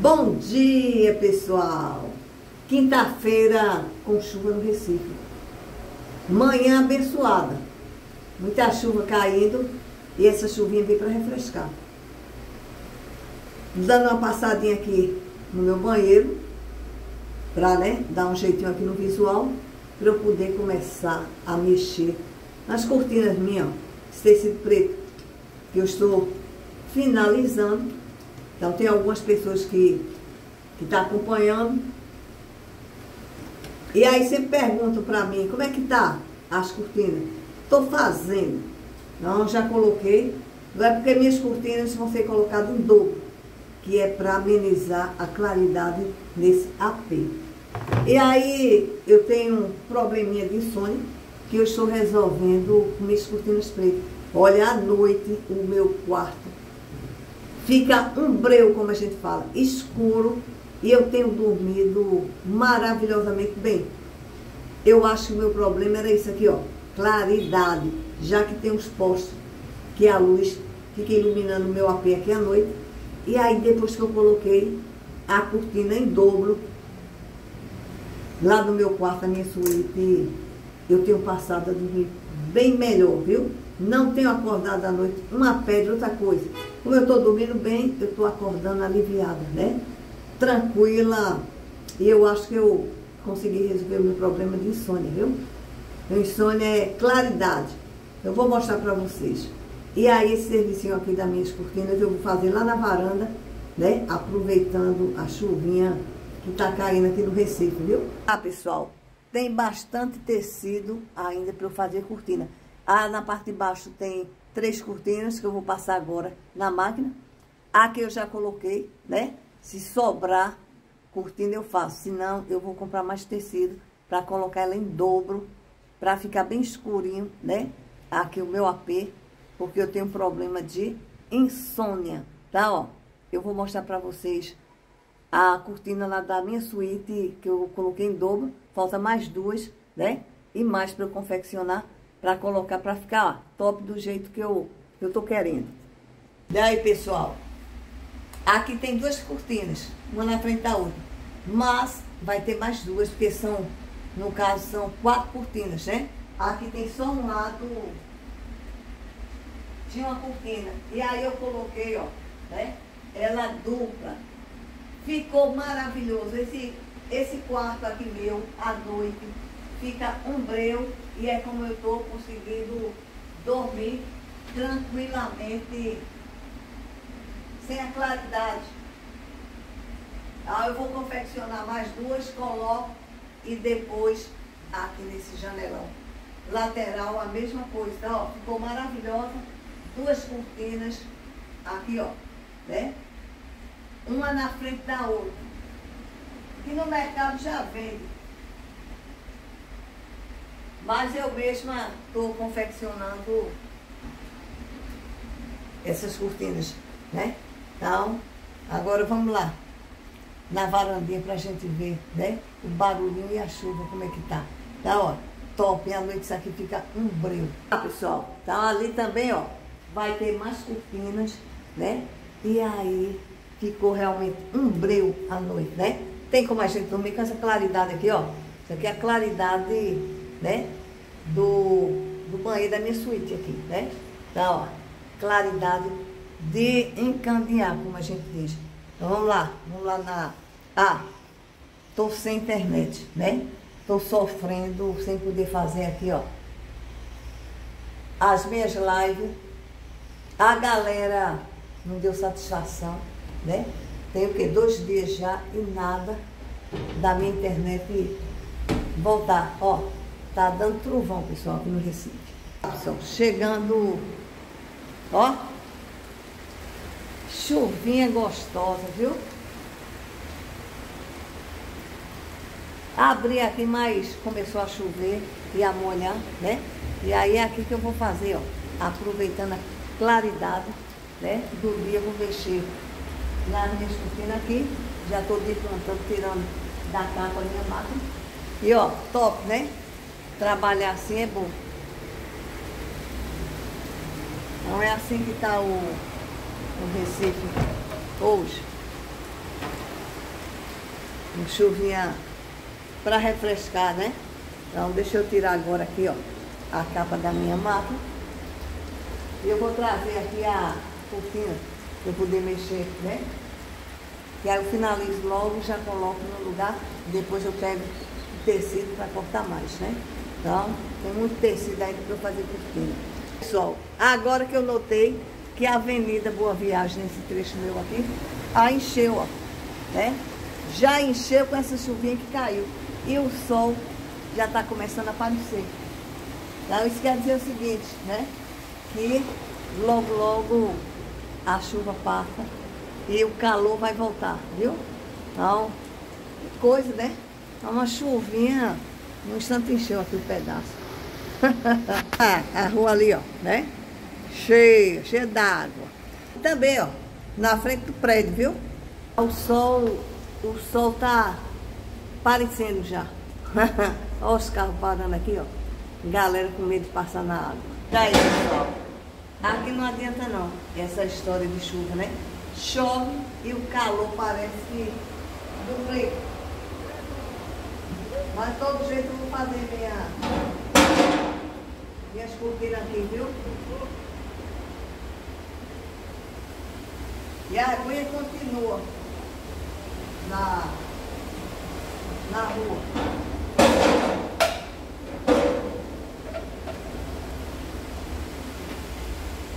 Bom dia, pessoal! Quinta-feira com chuva no Recife. Manhã abençoada. Muita chuva caindo e essa chuvinha veio para refrescar. Dando uma passadinha aqui no meu banheiro, para né, dar um jeitinho aqui no visual, para eu poder começar a mexer nas cortinas minhas, esse tecido preto, que eu estou finalizando. Então tem algumas pessoas que estão tá acompanhando. E aí sempre perguntam para mim, como é que tá as cortinas? Estou fazendo. Não, já coloquei. Não é porque minhas cortinas vão ser colocadas em dobro, que é para amenizar a claridade nesse AP. E aí eu tenho um probleminha de insônia que eu estou resolvendo com minhas cortinas pretas. Olha, à noite o meu quarto fica um breu, como a gente fala, escuro, e eu tenho dormido maravilhosamente bem. Eu acho que o meu problema era isso aqui, ó, claridade, já que tem os postos que a luz fica iluminando o meu AP aqui à noite. E aí depois que eu coloquei a cortina em dobro, lá no meu quarto, na minha suíte, eu tenho passado a dormir bem melhor, viu? Não tenho acordado à noite uma pedra, outra coisa. Como eu estou dormindo bem, eu estou acordando aliviada, né? Tranquila. E eu acho que eu consegui resolver o meu problema de insônia, viu? Meu insônia é claridade. Eu vou mostrar para vocês. E aí esse servicinho aqui das minhas cortinas eu vou fazer lá na varanda, né? Aproveitando a chuvinha que está caindo aqui no Recife, viu? Ah, pessoal, tem bastante tecido ainda para eu fazer cortina. Ah, na parte de baixo tem três cortinas que eu vou passar agora na máquina. Aqui eu já coloquei, né? Se sobrar cortina eu faço, senão eu vou comprar mais tecido para colocar ela em dobro, para ficar bem escurinho, né? Aqui o meu AP, porque eu tenho problema de insônia, tá? Ó, eu vou mostrar para vocês a cortina lá da minha suíte, que eu coloquei em dobro, falta mais duas, né? E mais para eu confeccionar para colocar, para ficar ó, top do jeito que eu, eu tô querendo. Daí, pessoal, aqui tem duas cortinas, uma na frente da outra. Mas vai ter mais duas, porque são, no caso, são quatro cortinas, né? Aqui tem só um lado, tinha uma cortina. E aí eu coloquei, ó, né? Ela dupla. Ficou maravilhoso. Esse, esse quarto aqui meu, à noite, fica um breu e é como eu estou conseguindo dormir tranquilamente, sem a claridade. Ah, eu vou confeccionar mais duas, coloco e depois aqui nesse janelão. Lateral a mesma coisa, ó, ficou maravilhosa. Duas cortinas aqui, ó, né? Uma na frente da outra. Que no mercado já vende. Mas eu mesma estou confeccionando essas cortinas, né? Então, agora vamos lá. Na varandinha pra gente ver, né? O barulhinho e a chuva, como é que tá. Tá, ó, top. E à noite isso aqui fica um breu. Tá, pessoal? Então ali também, ó, vai ter mais cortinas, né? E aí ficou realmente um breu à noite, né? Tem como a gente dormir com essa claridade aqui, ó. Isso aqui é a claridade né? Do, do banheiro da minha suíte aqui, né? Então, ó, claridade de encandear, como a gente diz. Então vamos lá, vamos lá na. Ah, tô sem internet, né? Tô sofrendo sem poder fazer aqui, ó. As minhas lives. A galera não deu satisfação, né? Tem o quê? Dois dias já e nada da minha internet voltar. Ó, Tá dando trovão, pessoal, aqui no Recife. Pessoal, chegando, ó, chuvinha gostosa, viu? Abri aqui, mas começou a chover e a molhar, né? E aí é aqui que eu vou fazer, ó, aproveitando a claridade, né, do dia, vou mexer nas minhas cortinas aqui, já estou desmontando, tirando da capa a minha máquina. E ó, top, né? Trabalhar assim é bom. Não é assim que está o, o Recife hoje. uma chuvinha para refrescar, né? Então deixa eu tirar agora aqui, ó, a capa da minha máquina. E eu vou trazer aqui a cortina para eu poder mexer, né? E aí eu finalizo logo, já coloco no lugar, depois eu pego o tecido para cortar mais, né? Então, tem muito tecido aí para fazer cortina. Pessoal, agora que eu notei que a Avenida Boa Viagem, nesse trecho meu aqui, a encheu, ó, né? Já encheu com essa chuvinha que caiu. E o sol já está começando a aparecer. Então, isso quer dizer o seguinte, né? Que logo, logo a chuva passa e o calor vai voltar, viu? Então, coisa, né? É uma chuvinha, no instante encheu aqui o um pedaço. a rua ali, ó, né? Cheia, cheia d'água. Também, ó, na frente do prédio, viu? O sol, o sol tá parecendo já. Olha os carros parando aqui, ó. Galera com medo de passar na água. Tá aí, pessoal. Aqui não adianta não, essa história de chuva, né? Chove e o calor parece que duplica. Mas de todo jeito eu vou fazer minha, minhas cortinas aqui, viu? E a aguinha continua na, na rua.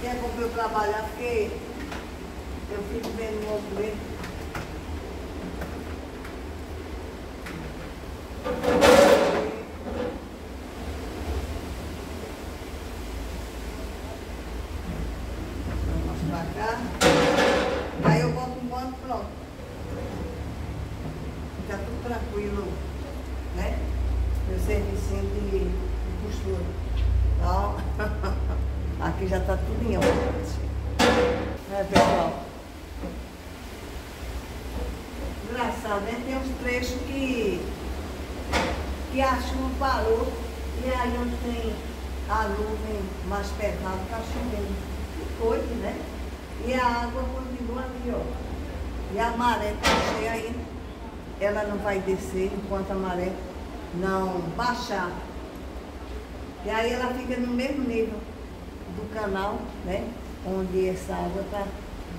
Quer é eu trabalhar porque eu fico vendo o movimento. Vamos pra cá. Aí eu boto um bando pronto. Fica tudo tranquilo, né? Meu serviço de, de costura. Então, aqui já tá tudo em ordem. É, pessoal? Uns trechos que, que a chuva parou e aí onde tem a nuvem mais pesada está chovendo. Coisa, né? E a água continua ali, ó. E a maré está cheia ainda. Ela não vai descer enquanto a maré não baixar. E aí ela fica no mesmo nível do canal, né? Onde essa água está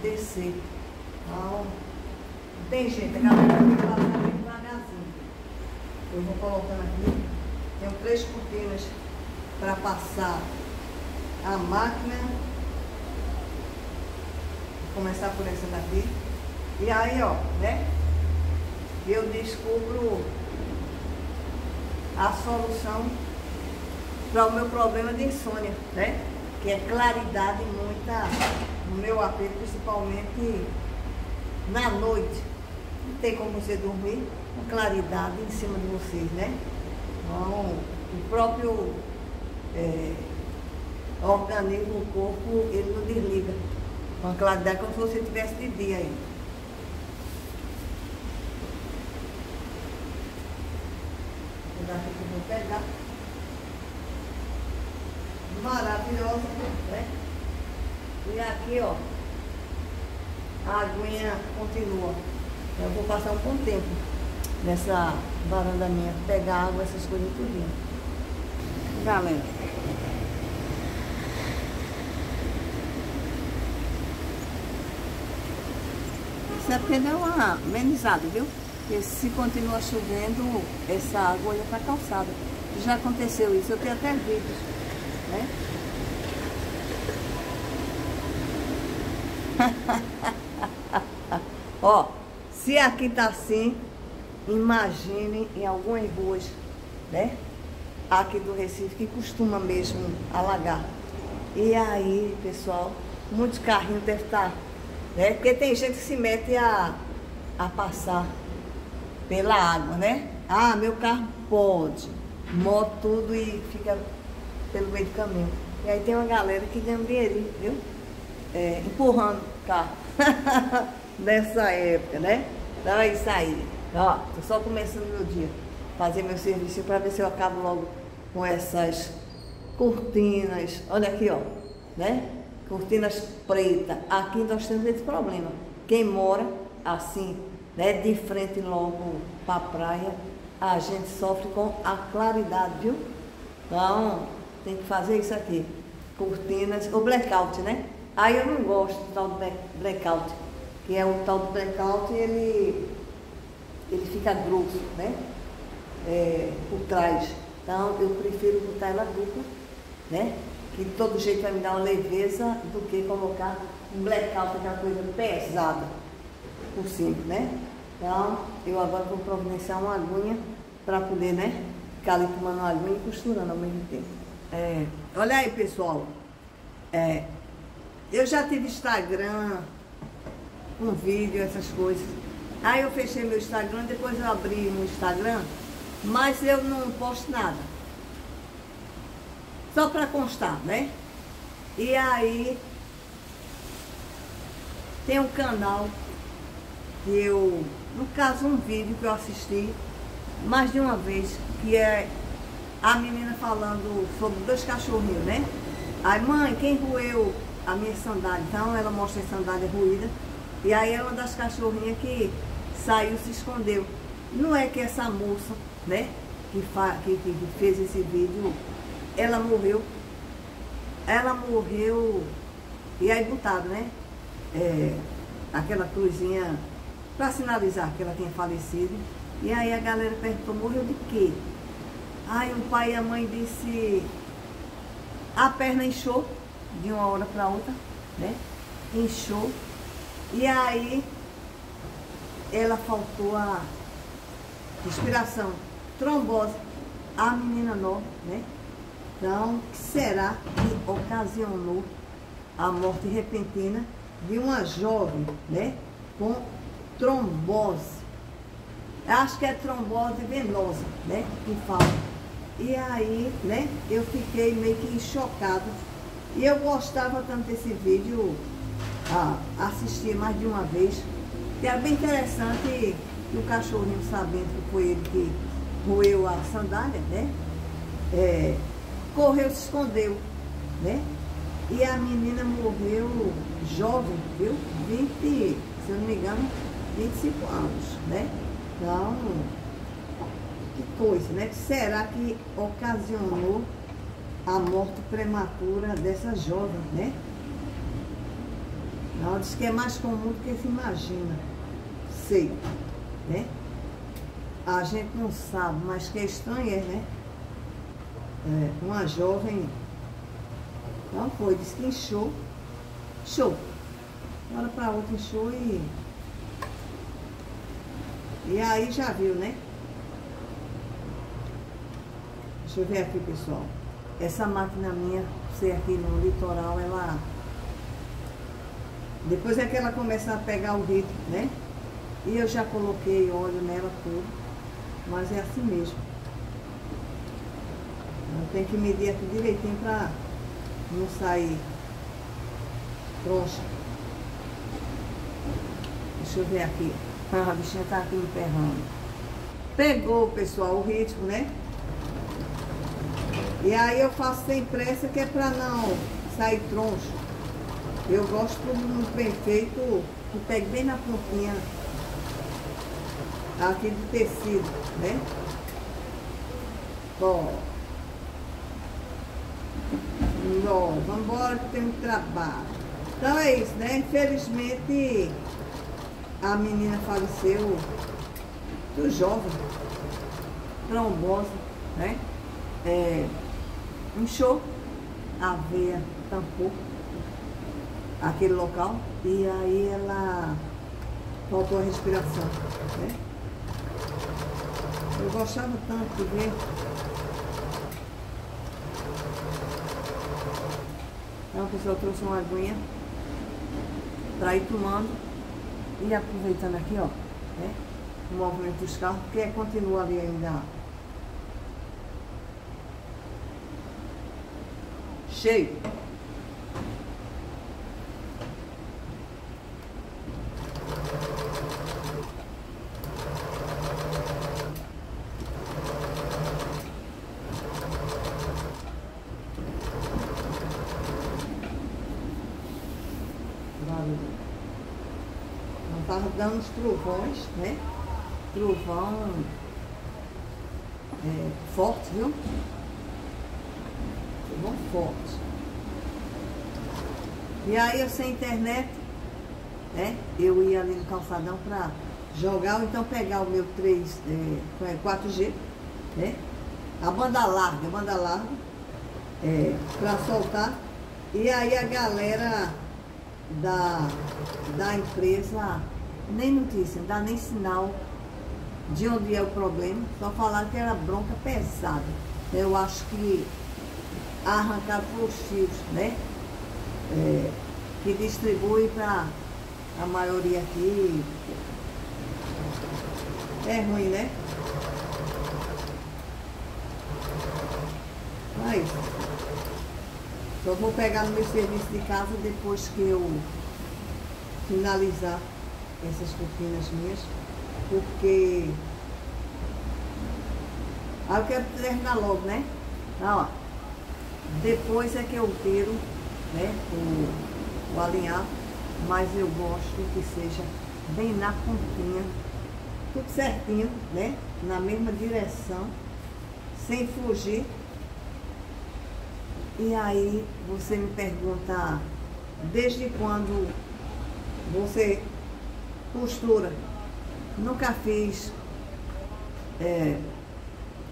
descer. Então, tem jeito, a galera tem que passar bem devagarzinho. Eu vou colocando aqui. Tenho três cortinas para passar a máquina. Vou começar por essa daqui. E aí, ó, né? Eu descubro a solução para o meu problema de insônia, né? Que é claridade muita no meu apelo, principalmente na noite. Não tem como você dormir com claridade em cima de vocês, né? Então, o próprio é, organismo, o corpo, ele não desliga. Com claridade como se você tivesse de dia eu vou pegar. Maravilhosa, né? E aqui, ó, a aguinha continua. Eu vou passar um bom tempo nessa varanda minha, pegar água, essas coisas tudo. Galera. Isso é uma amenizada, viu? Porque se continua chovendo, essa água ia para a calçada. Já aconteceu isso, eu tenho até vídeos, né? Ó, se aqui tá assim, imagine em algumas ruas, né? Aqui do Recife, que costuma mesmo alagar. E aí, pessoal, muitos carrinhos devem estar, tá, né? Porque tem gente que se mete a, a passar pela água, né? Ah, meu carro pode. Moto tudo e fica pelo meio do caminho. E aí tem uma galera que ganha um dinheirinho, viu? É, empurrando o carro. nessa época, né? Então é isso aí. Ó, tô só começando meu dia. Fazer meu serviço para ver se eu acabo logo com essas cortinas. Olha aqui, ó, né? Cortinas pretas. Aqui nós temos esse problema. Quem mora assim, né, de frente logo para a praia, a gente sofre com a claridade, viu? Então, tem que fazer isso aqui. Cortinas, o blackout, né? Aí eu não gosto do tal blackout, que é o tal do blackout, ele, ele fica grosso, né? É, por trás. Então, eu prefiro botar ela dupla, né? Que de todo jeito vai me dar uma leveza do que colocar um blackout, aquela coisa pesada por cima, né? Então, eu agora vou providenciar uma aguinha para poder, né? Ficar ali tomando uma aguinha e costurando ao mesmo tempo. É, olha aí, pessoal. É, eu já tive Instagram, um vídeo, essas coisas. Aí eu fechei meu Instagram, depois eu abri no Instagram, mas eu não posto nada. Só para constar, né? E aí tem um canal que eu, no caso um vídeo que eu assisti mais de uma vez, que é a menina falando sobre dois cachorrinhos, né? Aí, mãe, quem roeu a minha sandália? Então ela mostra a sandália ruída. E aí é uma das cachorrinhas que saiu, se escondeu. Não é que essa moça, né, que, que, que fez esse vídeo, ela morreu. Ela morreu, e aí botaram, né? É, aquela cruzinha para sinalizar que ela tinha falecido. E aí a galera perguntou, morreu de quê? Aí o pai e a mãe disse, a perna inchou de uma hora para outra, né? Inchou. E aí ela faltou a respiração, trombose, a menina nova, né? Então, que será que ocasionou a morte repentina de uma jovem, né? Com trombose. Acho que é trombose venosa, né? Que fala. E aí, né? Eu fiquei meio que chocada. E eu gostava tanto desse vídeo, ah, assistir mais de uma vez. Que era bem interessante o cachorrinho sabendo que foi ele que roeu a sandália, né? É, correu, se escondeu, né? E a menina morreu jovem, viu? 20, se eu não me engano, 25 anos, né? Então, que coisa, né? Será que ocasionou a morte prematura dessa jovem, né? Ela diz que é mais comum do que se imagina. Sei, né? A gente não sabe, mas que é estranho é, né? É, uma jovem, não foi, disse que inchou, show. Uma hora para outra inchou e e aí já viu, né? Deixa eu ver aqui, pessoal. Essa máquina minha, ser aqui no litoral, ela... Depois é que ela começa a pegar o ritmo, né? E eu já coloquei óleo nela tudo. Mas é assim mesmo. Tenho que medir aqui direitinho pra não sair troncha. Deixa eu ver aqui. Ah, a bichinha tá aqui emperrando. Pegou, pessoal, o ritmo, né? E aí eu faço sem pressa, que é pra não sair troncho. Eu gosto tudo bem feito, que pegue bem na pontinha aqui do tecido, né? Ó. Ó, vamos embora que tem um trabalho. Então é isso, né? Infelizmente a menina faleceu do jovem, trombose, né? É, inchou, a veia tampou aquele local e aí ela faltou a respiração, né? Eu gostava tanto de ver Então a pessoa trouxe uma aguinha para ir tomando e aproveitando aqui, ó, né, o movimento dos carros, porque continua ali ainda cheio. Uns trovões, né? Trovão é, forte, viu? Trovão forte. E aí eu sem internet, né? Eu ia ali no calçadão para jogar ou então pegar o meu 3, é, 4G, né? A banda larga, a banda larga, é, para soltar. E aí a galera da, da empresa, nem notícia, não dá nem sinal de onde é o problema, só falaram que era bronca pesada. Eu acho que arrancaram os fios, né? é, que distribui para a maioria aqui. É ruim, né? Mas só vou pegar no meu serviço de casa depois que eu finalizar essas cortinas minhas, porque aí eu quero terminar logo, né? Então, ó, depois é que eu tiro né, o, o alinhar, mas eu gosto que seja bem na pontinha, tudo certinho, né, na mesma direção, sem fugir. E aí você me pergunta, desde quando você costura? Nunca fiz é,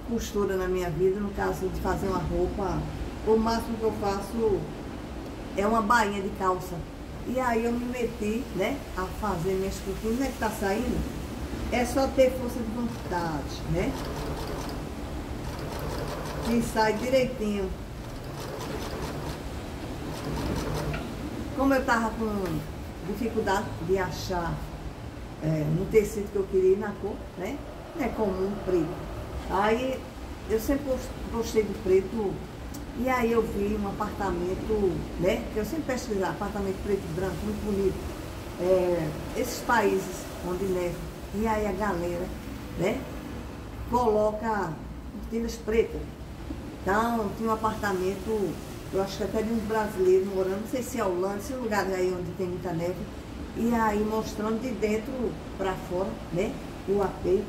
costura na minha vida, no caso de fazer uma roupa, o máximo que eu faço é uma bainha de calça. E aí eu me meti, né, a fazer minhas cortinas, né, que tá saindo. É só ter força de vontade, né? E sai direitinho. Como eu tava com dificuldade de achar é, no tecido que eu queria na cor, né? Não é comum preto. Aí eu sempre gostei do preto e aí eu vi um apartamento, né? Que eu sempre pesquisava, apartamento preto e branco, muito bonito. É, esses países onde neva. E aí a galera, né? Coloca cortinas pretas. Então, tinha um apartamento, eu acho que até de um brasileiro morando, não sei se é Holanda, se é um lugar aí onde tem muita neve. E aí mostrando de dentro para fora, né? O AP.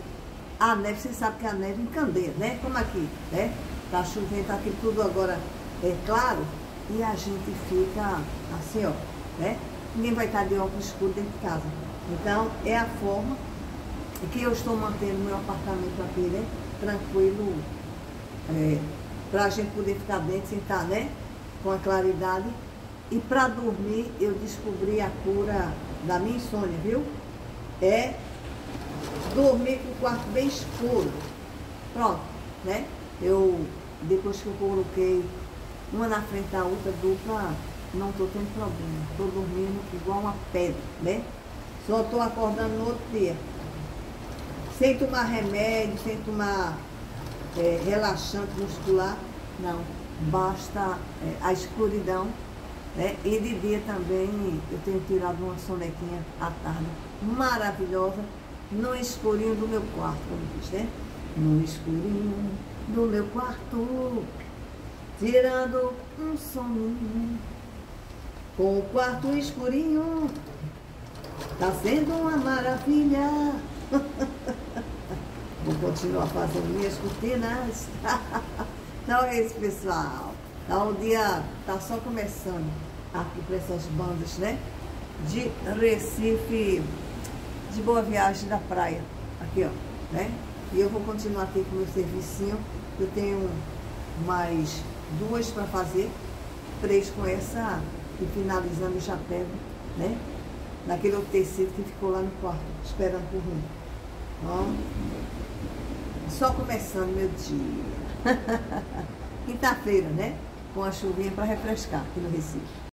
A neve, você sabe que a neve encandeia, né? Como aqui, né? Tá chovendo, tá aqui tudo agora é claro, e a gente fica assim, ó, né? Ninguém vai estar de óculos escuro dentro de casa. Então, é a forma que eu estou mantendo meu apartamento aqui, né? Tranquilo, é, para a gente poder ficar dentro, sem estar, né? Com a claridade. E para dormir, eu descobri a cura da minha insônia, viu? É dormir com o quarto bem escuro. Pronto, né? Eu, depois que eu coloquei uma na frente da outra, dupla, não estou tendo problema. Estou dormindo igual uma pedra, né? Só estou acordando no outro dia. Sem tomar remédio, sem tomar é, relaxante muscular, não. Basta é, a escuridão. Né? E de dia também eu tenho tirado uma sonequinha à tarde maravilhosa no escurinho do meu quarto, como diz, né? No escurinho do meu quarto, tirando um soninho, com o quarto escurinho, tá sendo uma maravilha. Vou continuar fazendo minhas cortinas. então é isso, pessoal. Então o dia tá só começando aqui para essas bandas, né? De Recife, de Boa Viagem da Praia. Aqui, ó, né? E eu vou continuar aqui com o meu servicinho. Eu tenho mais duas para fazer, três com essa e finalizando já pego, né? Naquele outro tecido que ficou lá no quarto, esperando por mim. Ó, só começando meu dia. Quinta-feira, né? Com a chuvinha para refrescar aqui no Recife.